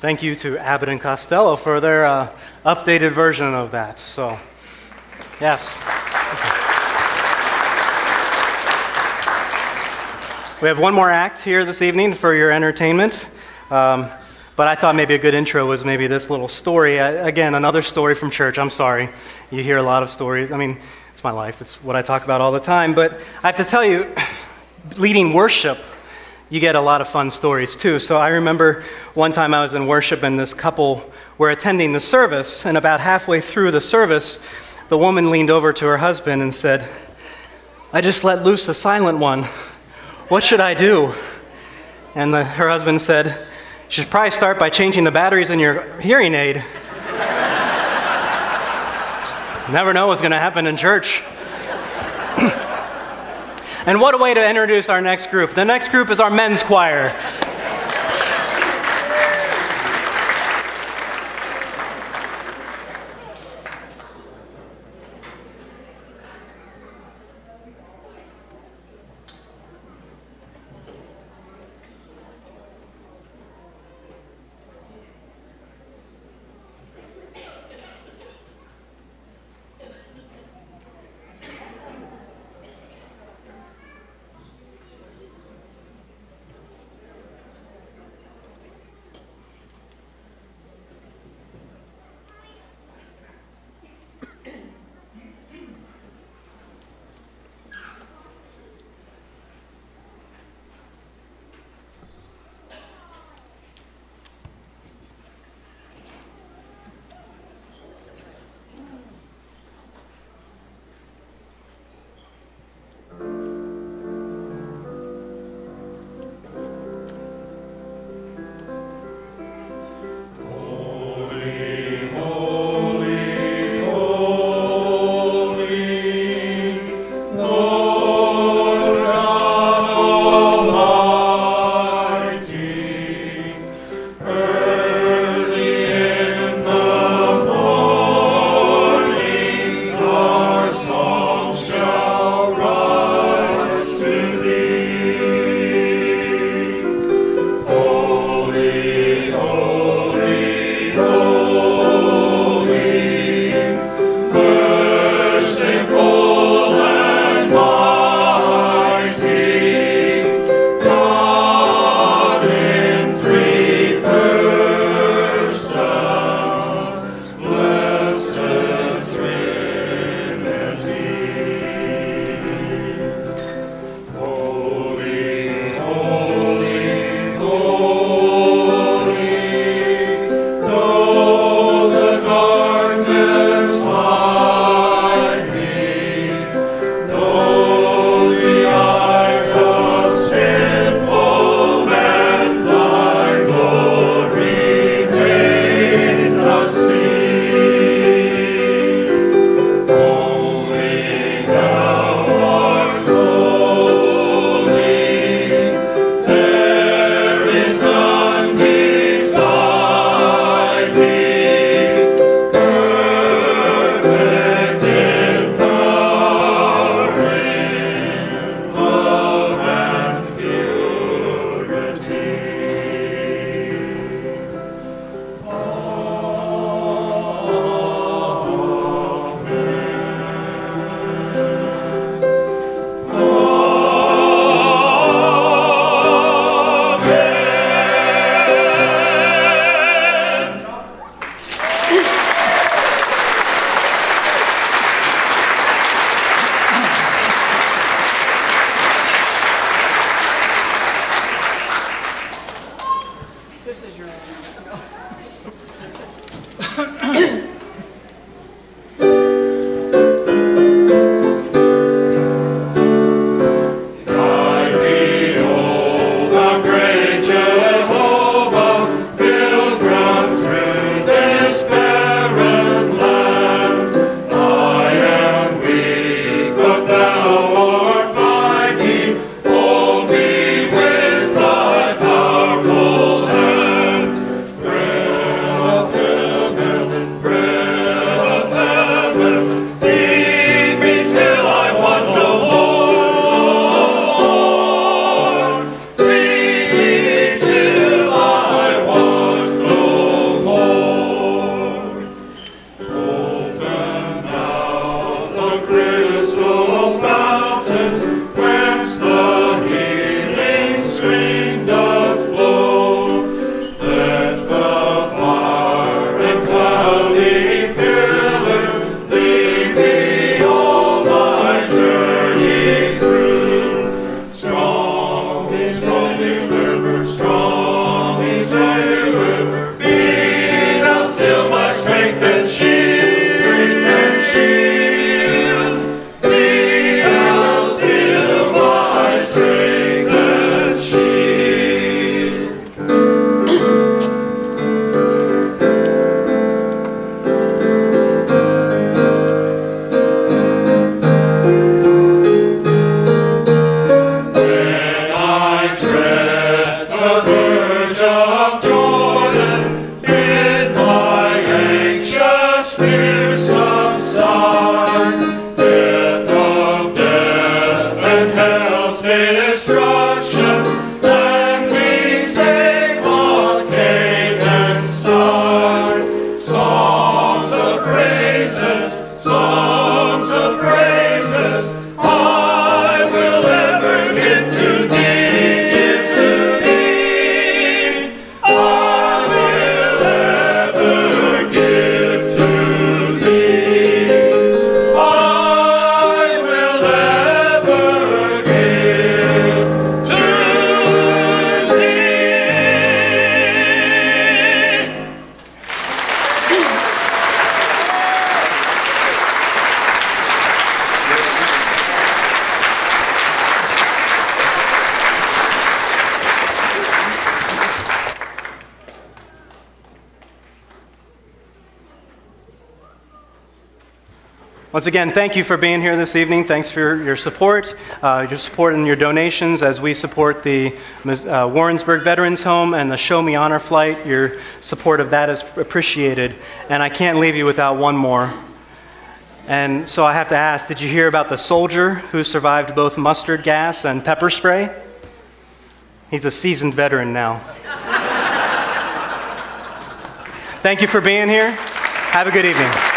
thank you to Abbott and Costello for their uh, updated version of that. So, yes. We have one more act here this evening for your entertainment. Um, but I thought maybe a good intro was maybe this little story. I, again, another story from church. I'm sorry. You hear a lot of stories. I mean, it's my life, it's what I talk about all the time. But I have to tell you, leading worship, you get a lot of fun stories too. So I remember one time I was in worship and this couple were attending the service, and about halfway through the service, the woman leaned over to her husband and said, I just let loose a silent one. What should I do? And the, her husband said, You should probably start by changing the batteries in your hearing aid. Never know what's going to happen in church. And what a way to introduce our next group. The next group is our men's choir. Bread Once again, thank you for being here this evening. Thanks for your support, uh, your support and your donations as we support the uh, Warrensburg Veterans Home and the Show Me Honor flight. Your support of that is appreciated. And I can't leave you without one more. And so I have to ask Did you hear about the soldier who survived both mustard gas and pepper spray? He's a seasoned veteran now. Thank you for being here. Have a good evening.